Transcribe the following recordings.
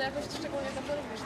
ale jakoś szczególnie to porównujesz.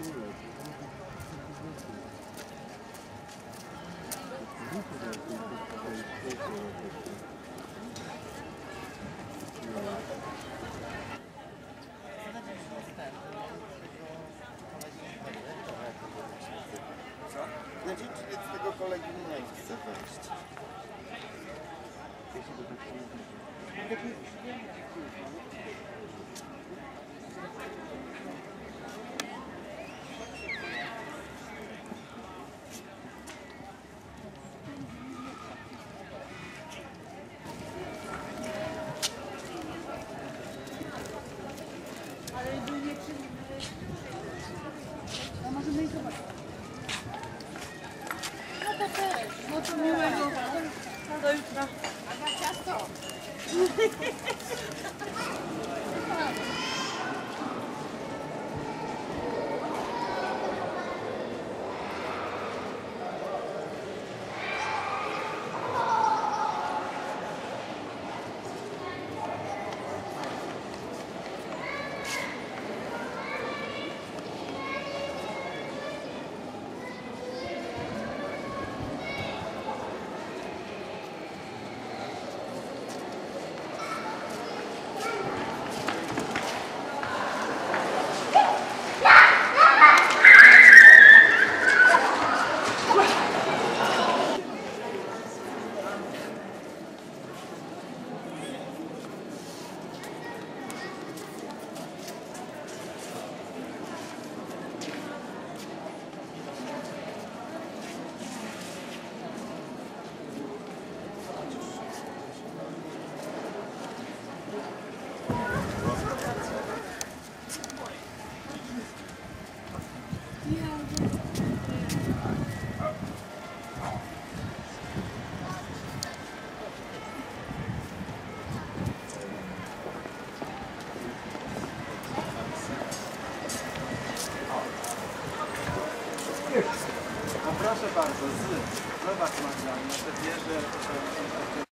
Na dziedzinie tego kolegi nie chce wejść. No Thank you. Bardzo, z. Zobacz Magdalena, te wieże.